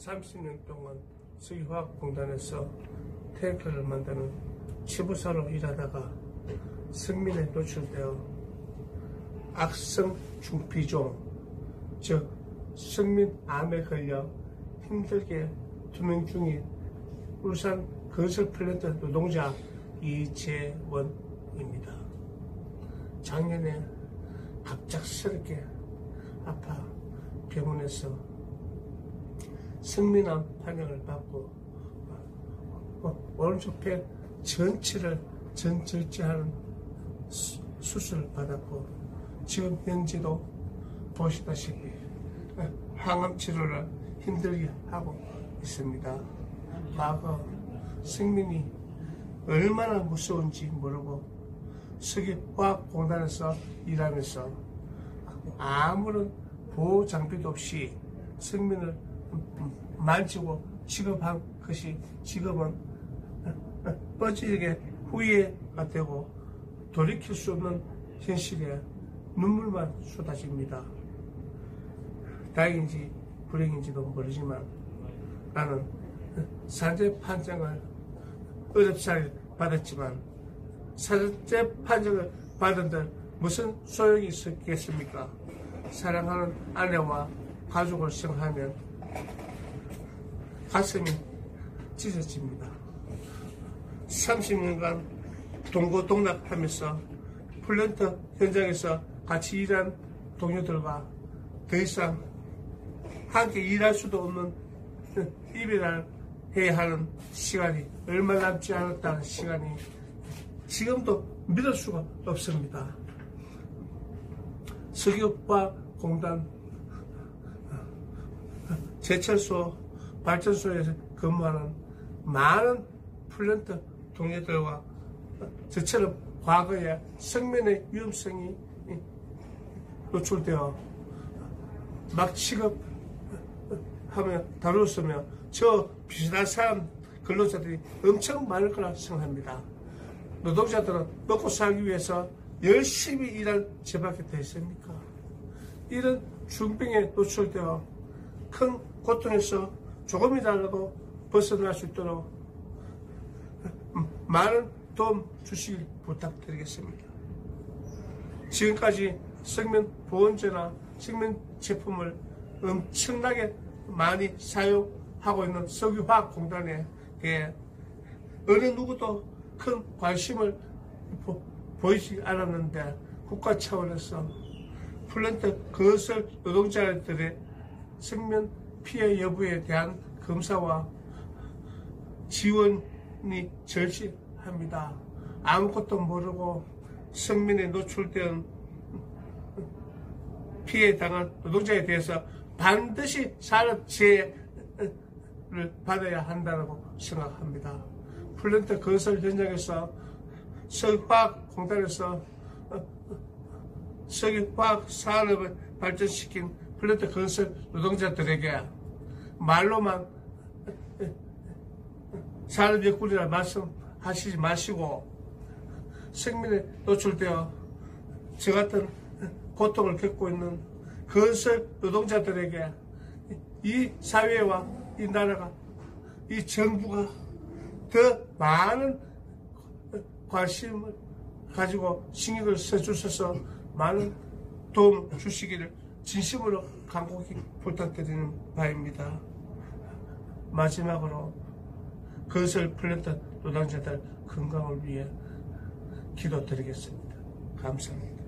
30년 동안 수의화학공단에서 탱크를 만드는 치부사로 일하다가 승민에 노출되어 악성 중피종 즉 승민암에 걸려 힘들게 투명 중인 울산 건설 플랜트 노동자 이재원입니다. 작년에 갑작스럽게 아파 병원에서 승민암 판정을 받고 어, 오른쪽 배 전체를 전절제하는 수- 수술을 받았고 지금 현재도 보시다시피 어, 항암 치료를 힘들게 하고 있습니다. 과거 승민이 얼마나 무서운지 모르고 석유화학 공단에서 일하면서 아무런 보호 장비도 없이 승민을 만지고 취급한 것이 지금은 뻗지게 후회가 되고 돌이킬 수 없는 현실에 눈물만 쏟아집니다. 다행인지 불행인지도 모르지만 나는 산재 판정을 어렵사리 받았지만 산재 판정을 받은들 무슨 소용이 있겠습니까? 사랑하는 아내와 가족을 생각하면 가슴이 찢어집니다. 30년간 동고동락하면서 플랜트 현장에서 같이 일한 동료들과 더 이상 함께 일할 수도 없는 이별을 해야 하는 시간이 얼마 남지 않았다는 시간이 지금도 믿을 수가 없습니다. 석유화 공단 제철소 발전소에서 근무하는 많은 플랜트 동료들과 저처럼 과거에 생명의 위험성이 노출되어 막 취급하며 다루었으며 저 비슷한 사람 근로자들이 엄청 많을 거라 생각합니다. 노동자들은 먹고 살기 위해서 열심히 일할 제밖에 되겠습니까? 이런 중병에 노출되어 큰 고통에서 조금이라도 벗어날 수 있도록 많은 도움 주시길 부탁드리겠습니다. 지금까지 생명 보온제나 생명 제품을 엄청나게 많이 사용하고 있는 석유화학공단에 어느 누구도 큰 관심을 보, 보이지 않았는데 국가 차원에서 플랜트 건설 노동자들의 생명 피해 여부에 대한 검사와 지원이 절실합니다. 아무것도 모르고 성민에 노출된 피해 당한 노동자에 대해서 반드시 산업재해를 받아야 한다고 생각합니다. 플랜트 건설 현장에서 석유화학 공단에서 석유화학 산업을 발전시킨 플랜트 건설 노동자들에게 말로만 산업역군이라 말씀하시지 마시고 생명에 노출되어 저 같은 고통을 겪고 있는 건설 노동자들에게 이 사회와 이 나라가 이 정부가 더 많은 관심을 가지고 신경을 써주셔서 많은 도움 주시기를 진심으로 간곡히 부탁드리는 바입니다. 마지막으로 건설 플랜트 노동자들 건강을 위해 기도드리겠습니다. 감사합니다.